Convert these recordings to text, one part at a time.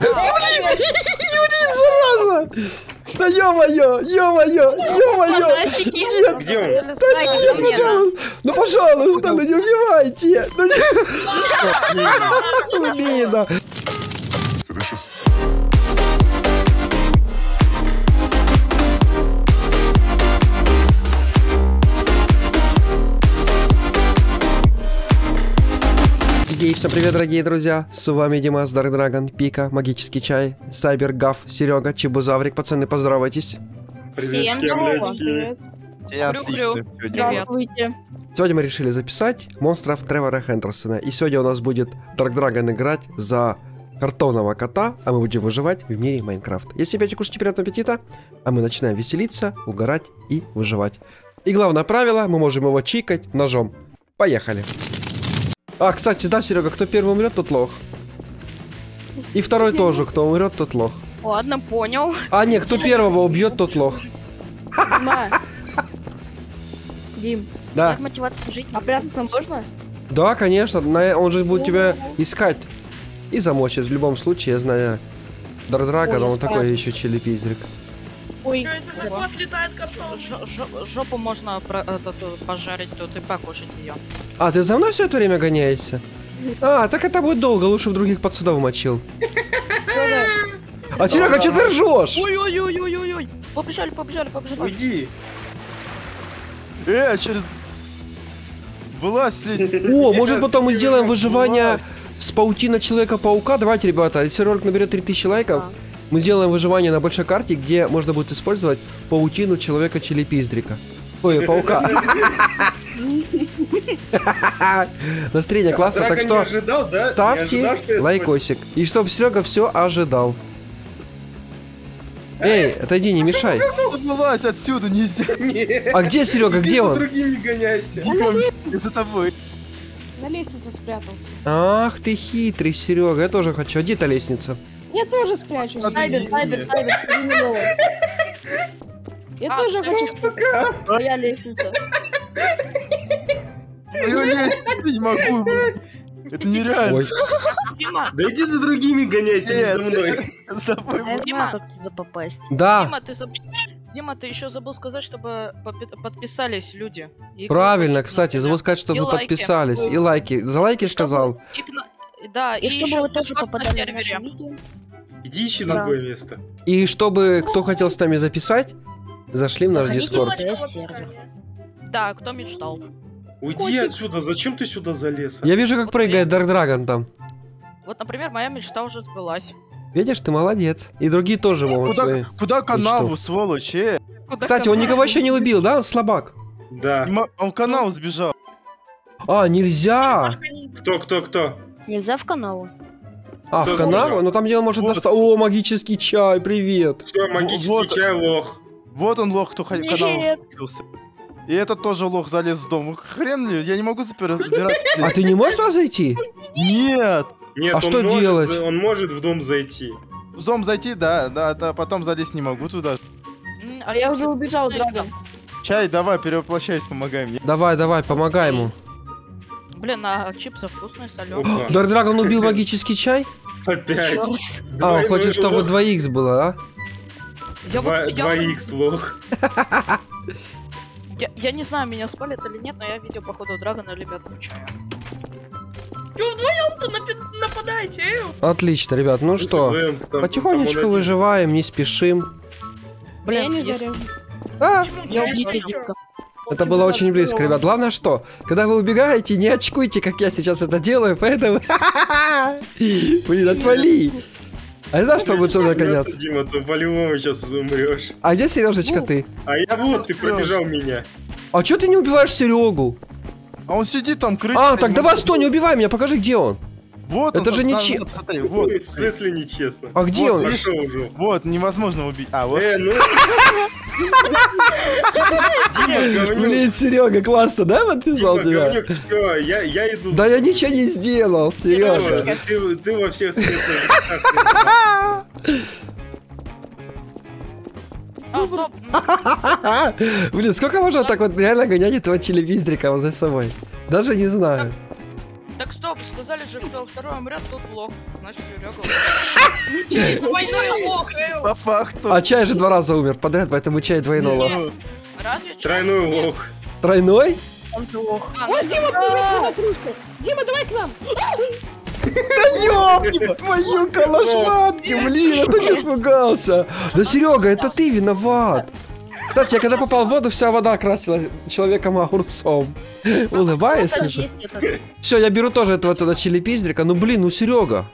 Юрий, зараза! Да ё-моё, ё-моё, ё-моё! Нет, Где он? да нет, пожалуйста! Ну, пожалуйста, ну не убивайте! Ну не... Блин, всем привет, дорогие друзья! С вами Димас, Дарк Драгон, Пика, Магический Чай, Сайбер, Гав, Серега, Чебузаврик. Пацаны, поздоровайтесь. Всем здорово. Я отлично делаю. Здравствуйте. Сегодня мы решили записать монстров Тревора Хендерсона. И сегодня у нас будет Дарк Драгон играть за картонного кота, а мы будем выживать в мире Майнкрафт. Если опять кушайте приятного аппетита, а мы начинаем веселиться, угорать и выживать. И главное правило, мы можем его чикать ножом. Поехали. А, кстати, да, Серега, кто первый умрет, тот лох. И второй тоже, кто умрет, тот лох. Ладно, понял. А, не, кто первого убьет, тот лох. Дима. Дим, Да, Как мотивация жить? а прятаться можно? да, конечно, на- он же будет тебя искать и замочит. В любом случае, я знаю Дарк Драгона, Ой, он такой еще чили-пиздрик. Ой, это за кот летает ж- жопу можно про- этот, э, пожарить тут и покушать ее. А, ты за мной все это время гоняешься? А, так это будет долго, лучше в других под сюда умочил. А, Серега, что ты ржешь? Ой-ой-ой-ой-ой. Побежали, побежали, побежали. Уйди. Э, через... Вылазь, слезь. О, может потом мы сделаем выживание с паутина Человека-паука? Давайте, ребята, если ролик наберет 3000 лайков, мы сделаем выживание на большой карте, где можно будет использовать паутину Человека-челепиздрика. Ой, паука. Настроение классно, так что ожидал, да? Не ставьте лайкосик. И чтобы Серега все ожидал. Эй, отойди, не мешай. Вылазь отсюда, нельзя. А где Серега, где он? другими гоняйся. За тобой. на лестнице спрятался. Ах ты хитрый, Серега, я тоже хочу. А где та лестница? Я тоже спрячусь. Снайпер, Снайпер, снайпер, снайпер, Я А, тоже ты хочу спрятаться. Моя лестница. Мою лестницу не могу. Это нереально. Ой, Дима, Да иди за другими гоняйся, не за мной. За. А я Дима. знаю, как туда попасть. да, Дима, ты забыл... Дима, ты еще забыл сказать, чтобы подписались люди. И правильно, кстати, забыл сказать, чтобы И вы лайки. подписались. И лайки. За лайки И чтобы- сказал. и на- Да, И чтобы ещё вы тоже на попадали в сервере. наши видео. Иди ищи Да. другое место. И чтобы кто хотел с нами записать, зашли в наш дискорд. Да, кто мечтал. Уйди Котик. отсюда, зачем ты сюда залез? а? Я вижу, как Вот прыгает Дарк Драгон там. Вот, например, моя мечта уже сбылась. Видишь, ты молодец. И другие тоже могут Куда, свои. куда канаву, сволочь, э? Кстати, он никого еще не убил, да? Он слабак. Да. Он в канал сбежал. А, нельзя. Кто, кто, кто? Нельзя в канал. А, в канал? сбежал? Ну там, где он может Вот. достать. О, магический чай, привет. Все, магический Вот. чай лох. Вот он лох, кто канал спустился. И этот тоже лох залез в дом. Хрен ли, я не могу запер- разбираться. А ты не можешь туда зайти? Нет! Нет, А он что может, делать? Он может в дом зайти. В дом зайти, да, да, да, потом залезть не могу туда. А я уже убежал, Драгон. Чай, давай, перевоплощайся, помогай мне. Давай, давай, помогай ему. Блин, а чипсы вкусные, соленые. Дарк Драгон убил магический чай? Опять. А, хочет, чтобы лох. 2х было, а? Я, вот- Два- я, 2х лох. я, я не знаю, меня спалят или нет, но я видел, походу, Драгона ребят включаю. Чё вдвоем-то напи- нападаете? Отлично, ребят, ну что, Вдвоем, там- там потихонечку выживаем, не спешим. Блин, я не заряжу. А, Я чё? Димка. Это было очень близко, ребят. Главное что, когда вы убегаете, не очкуйте, как я сейчас это делаю, поэтому... Блин, отвали! А знаешь, что будет наконец? смеётся, Дима, то по-любому сейчас умрешь. А где Сережечка ты? А я вот, ты пробежал меня. А чё ты не убиваешь Серегу? А он сидит там, крыша. А, так давай, стой, не убивай меня, покажи, где он. Вот он, Это же не надо чи- посмотреть, Вот, В смысле нечестно? А где Вот, он? видишь? Уже. вот, невозможно убить. А, вот. Э, ну... Блин, Серега, классно, да, подписал тебя? всё, я, я иду. Да я ничего не сделал, Сережа. Серёжа, ты, ты во всех м, Блин, сколько можно так вот реально гонять этого телевизорика за собой? Даже не знаю. Так сказали же, кто второй умрет, тот лох. Значит, Серега. Чей двойной лох, Эу. По факту. А чай же два раза умер подряд, поэтому чай двойной лох. Разве? Тройной лох. Тройной? Он лох. А, О, ну, Дима, да. прыгай на кружку. Дима, давай к нам. Ёбки твою калашматки, блин, это не испугался. Да, Серега, это ты виноват. Кстати, я когда попал в воду, вся вода окрасилась человеком огурцом. Улыбаешься же. Все, я беру тоже этого тогда чили-пиздрика. Ну блин, ну Серега.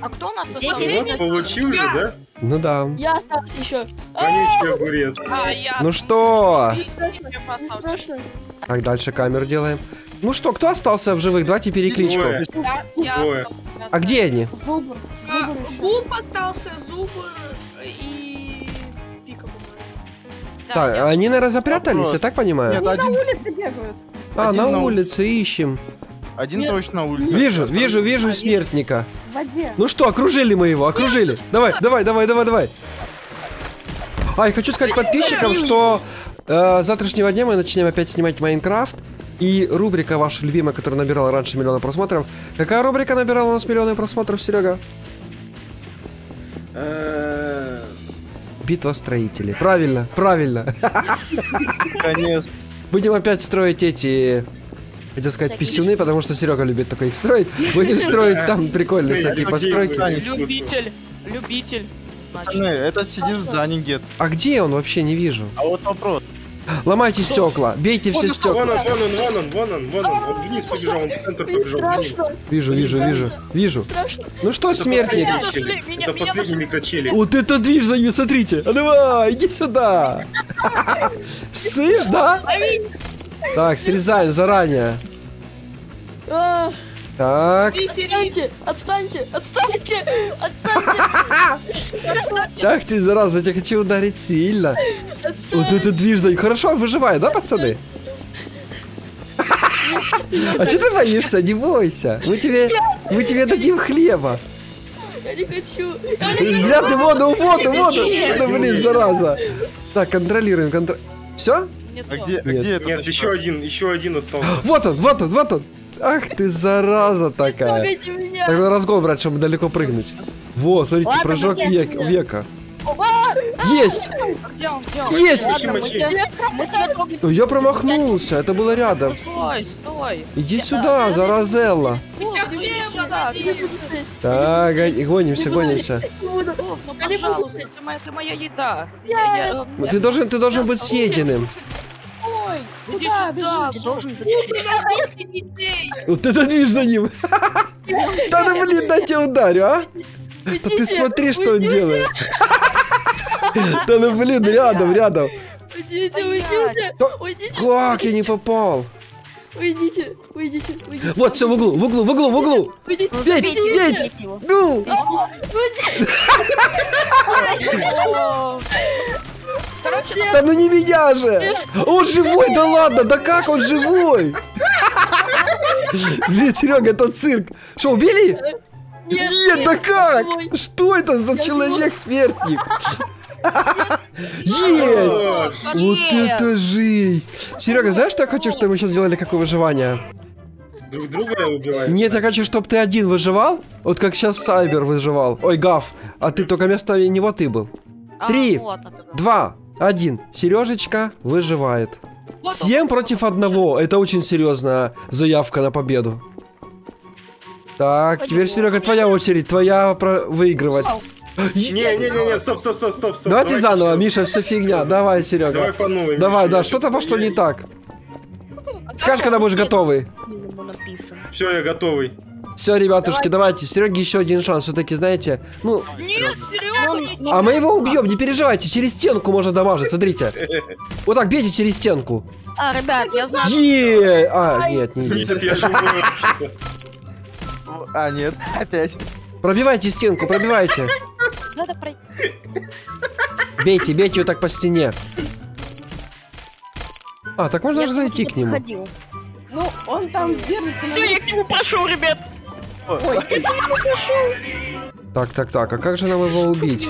А кто у нас остался? Получил же, да? Ну да. Я остался еще. Вонючий огурец. А. Ну что? Так, дальше камеру делаем. Ну что, кто остался в живых? Давайте перекличку. Двое. Я- я Двое. остался. А где они? Зубр. А, Зубр еще. Буб остался, Зубр и... Так, я- они, наверное, запрятались, я так понимаю? Нет, На один, улице бегают. А, один на на улице ищем. один точно на улице. Вижу, вижу, вижу смертника. В воде. Ну что, окружили мы его, окружили. Давай, давай, давай, давай, давай. А, и хочу сказать подписчикам, что э, с завтрашнего дня мы начнем опять снимать Майнкрафт. И рубрика ваша любимая, которая набирала раньше миллионы просмотров. Какая рубрика набирала у нас миллионы просмотров, Серега? Битва строителей. Правильно, правильно. Наконец. Будем опять строить эти... Хотел сказать Всякие писюны, потому что Серега любит только их строить. Будем строить там прикольные всякие постройки. Любитель. Любитель. Пацаны, это сидит в здании где-то. А где он вообще, не вижу. А вот вопрос. Ломайте стекла, бейте все Вон стекла. он, вон он, вон он, вон он, вон он. Он вниз побежал, он в центр побежал. страшно. Вижу, вижу, вижу, вижу. Страшно. Ну что, смертник? Это последний микрочелик. Вот это движ за ним, смотрите. А давай, иди сюда. Слышь, да? Так, срезаем заранее. Так, Отстаньте, отстаньте, отстаньте, отстаньте, так ты, зараза, я тебя хочу ударить сильно. Вот это движ за. Хорошо выживает, да, пацаны? А что ты боишься? Не бойся. Мы тебе, мы тебе дадим хлеба. Я не хочу. Я не Зря ты воду, воду, воду. Да блин, зараза. Так, контролируем, контр... Все? А где, а Нет. где это? Нет, еще один, еще один остался. Вот он, вот он, вот он. Ах ты, зараза такая. Тогда разгон брать, чтобы далеко прыгнуть. Вот, смотрите, Ладно, прыжок век- века. Есть! А Где он? Где он? Есть! Я промахнулся, это было рядом. Стой, стой. Иди сюда, заразелла. Так, гон- гонимся, гонимся. Ну пожалуйста, это моя, это моя еда. Я- Я- я- Ну, Ты должен, ты должен быть съеденным. Ой, Иди куда сюда, бежишь? слушай. Должен быть. У меня 10 детей. Вот это движ за ним. Да ну блин, дай тебе ударю, а? Да ты Уйдите, смотри, что он уйдите, делает. Да ну блин, рядом, рядом. Уйдите, уйдите, уйдите, Как я не попал? уйдите, уйдите, уйдите. Вот, все в углу, в углу, в углу, в углу. Уйдите, уйдите. бейте. Ну, О. Короче, да ну не меня же. Он живой, да ладно, да как он живой? Блин, Серега, это цирк. Что, убили? Нет, Нет, да как? живой. Что это за человек-смертник? Есть! Вот. Это жизнь! Серега, знаешь, что я хочу, чтобы мы сейчас сделали какое выживание? Друг друга убиваем. Нет, я хочу, чтобы ты один выживал, вот как сейчас Сайбер выживал. Ой, Гав, а ты только вместо него ты был. а, Три. ну. Два, один. Сережечка выживает. Семь против одного. Это очень серьезная заявка на победу. Так, теперь, Серега, твоя очередь, твоя про- выигрывать. Не-не-не, стоп, стоп, стоп, стоп, стоп. Давайте заново, еще. Миша, все фигня. Давай, Серега. Давай по новой. Давай, да, что-то пошло не так. Скажешь, когда будешь готовый. Все, я готовый. Все, ребятушки, давайте, Сереге еще один шанс. Все-таки, знаете, ну, Нет, Серега, а мы его убьем, не переживайте, через стенку можно дамажить, смотрите. Вот так, бейте через стенку. А, ребят, я знаю. Е, А, нет, не. Нет, я. А, нет, опять. Пробивайте стенку, пробивайте. Надо пройти. Бейте, бейте вот так по стене. А, так можно же зайти к нему. Ходил. Ну, он там держится. Все, я к нему пошел, ребят. Ой, Так, так, так, а как же нам его убить?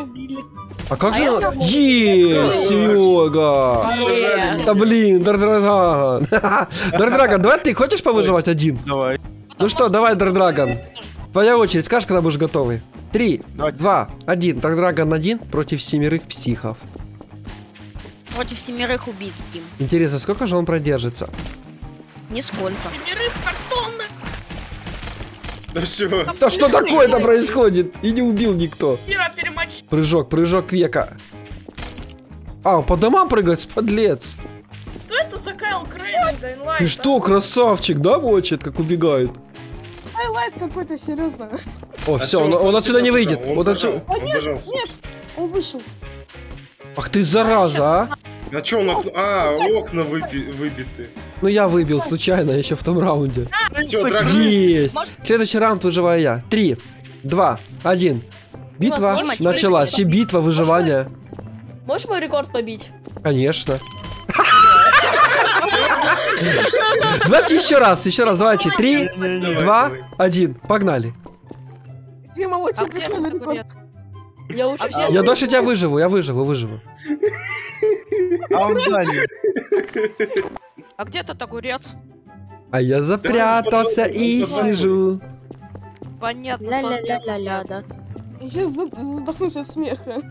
А как А же нам... Есть, Серега! Да блин, Дардраган. Дардраган, давай ты хочешь повыживать один? Давай. Ну что, давай, Дардраган. Твоя очередь, скажешь, когда будешь готовый. Три, два, один. Так Драгон один против семерых психов. Против семерых убийц, Дим. Интересно, сколько же он продержится? Нисколько. Семерых. Да все. Да что такое-то происходит? И не убил никто. Прыжок, прыжок века. А, он по домам прыгает, подлец. Что это за Кайл Крейн? Ты что, красавчик, да, мочит, как убегает? Highlight какой-то, серьезно. О, А все, он, он отсюда не выйдет. Он отсюда. зажался. Нет, он вышел. Ах ты зараза, а? А что он окно... А, окна выби- выбиты. Ну я выбил случайно еще в том раунде. Чё, дракон? Есть. Следующий раунд выживаю я. Три, два, один. Битва Дима, теперь началась. И битва выживания. Можешь мой рекорд побить? Конечно. Давайте еще раз, еще раз. Давайте. Три, два, один. Погнали. Дима, А очень где прикольный это рекорд. Я уже А все... Я дольше тебя выживу, я выживу, выживу. А он в здании. А где этот огурец? А я запрятался и сижу. Понятно. Ля-ля-ля-ля-ля, да. Я задохнусь от смеха.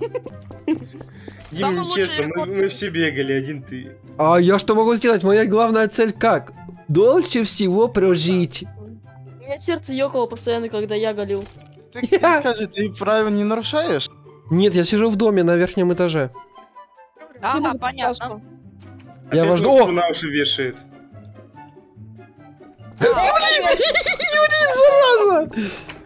Дим, нечестно, мы, мы все бегали, один ты. А я что могу сделать? Моя главная цель как? Дольше всего прожить. У меня сердце ёкало постоянно, когда я галил. Ты, ты скажи, ты правила не нарушаешь? Нет, я сижу в доме на верхнем этаже. Ага, понятно. Я вас жду. О! на уши вешает. Зараза!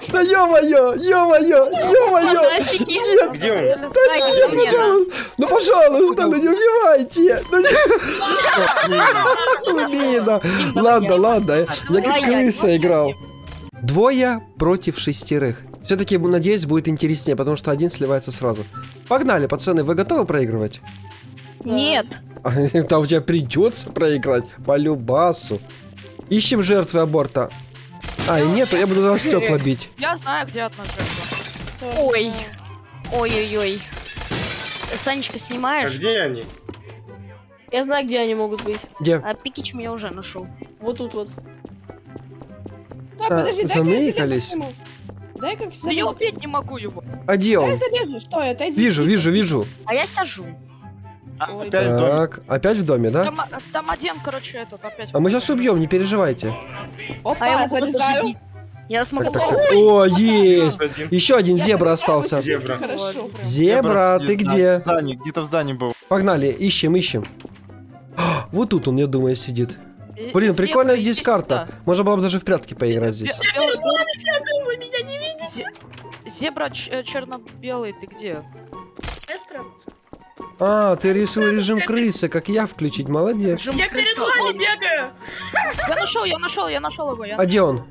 Да ё-моё, ё-моё, ё-моё! Нет, Где он? да нет, пожалуйста! Ну, пожалуйста, ну не убивайте! Ну. Блин, Ладно, ладно, я как Давай я, крыса играл. Двое против шестерых. Все-таки, надеюсь, будет интереснее, потому что один сливается сразу. Погнали, пацаны, вы готовы проигрывать? Нет. Там у тебя придется проиграть по любасу. Ищем жертвы аборта. А, и нету, я буду за стекла бить. Я знаю, где одна жертва. Ой. Ой-ой-ой. Санечка, А снимаешь? где они? Я знаю, где они могут быть. Где? А Пикич меня уже нашел. Вот тут вот. А, занаехались? Дай как Да я убить не могу его. А где он? залезу, стой, отойди. Вижу, вижу, вижу. А я сажу. А, Ой, опять в доме. Так, опять в доме, да? Там, там один, короче, этот опять. А мы сейчас убьем, не переживайте. А я могу просто жить. Я смогу... Так, так. О, есть! Еще один зебра остался. Зебра. Хорошо. Зебра, ты где? В здании, где-то в здании был. Погнали, ищем, ищем. А, Вот тут он, я думаю, сидит. Блин, Зебра, прикольная здесь сюда. карта. Можно было бы даже в прятки поиграть здесь. Бе- белый- белый- Вы меня не видите? Зебра э, черно-белый, ты где? Я спрятался. А, ты решил режим крысы, как я включить, молодец. Я перед вами бегаю. Я нашел, я нашел, я нашел его. Я... А где он?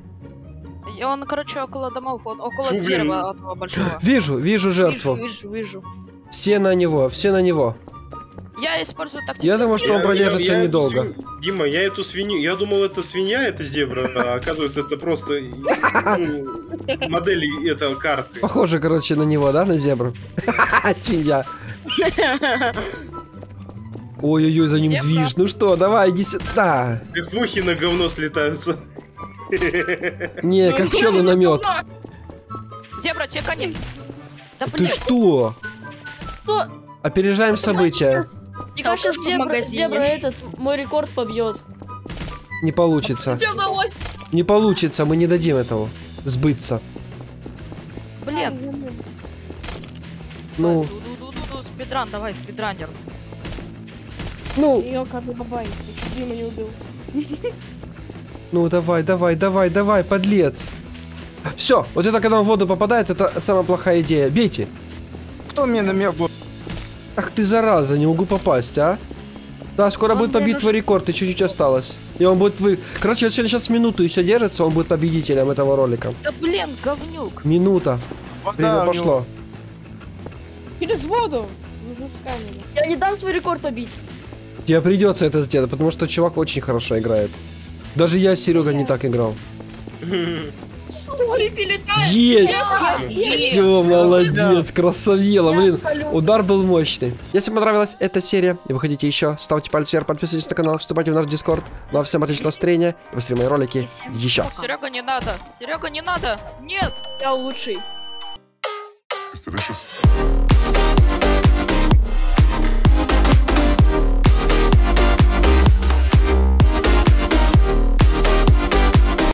И он, короче, около домов, вот около Фу, дерева одного большого. Вижу, вижу Вижу, жертву. вижу, вижу. Все на него, все на него. Я использую тактику. Я думаю, что он продержится я- я недолго. свинь- Дима, я эту свинью... Я думал, это свинья, это зебра, а оказывается, это просто ну, модели этого карты. Похоже, короче, на него, да, на зебру? Свинья. Ой-ой-ой, за ним Зебра. движ. Ну что, давай, иди сюда. Как мухи на говно слетаются. Не, как пчелы на мед. Зебра, тебе конец. Да Ты что? Что? Опережаем события. Мне Там кажется, что в зебра, зебра этот мой рекорд побьет. Не получится. Не получится, мы не дадим этого сбыться. блин. Ну, спидран, давай, спидранер. ну, как бабай. Дима не убил. ну, давай, давай, давай, давай, подлец. Все, вот это когда он в воду попадает, это самая плохая идея. Бейте. Кто мне на меня был? Ах ты зараза, не могу попасть, а? Да, скоро Он будет побит мне твой рекорд, и чуть-чуть осталось. И он будет вы... Короче, если он сейчас минуту еще держится, он будет победителем этого ролика. Да блин, говнюк. Минута. Вода Время пошло. Через воду. Заскамили. Я не дам свой рекорд побить. Тебе придется это сделать, потому что чувак очень хорошо играет. Даже я с Серега не так играл. Ты. Есть! Все, молодец, красавела, блин. Удар был мощный. Если вам понравилась эта серия, и вы хотите еще, ставьте палец вверх, подписывайтесь на канал, вступайте в наш дискорд. Ну а всем отличного настроения, и быстрее мои ролики еще. Серега, не надо. Серега, не надо. Нет. Я лучший. It's delicious.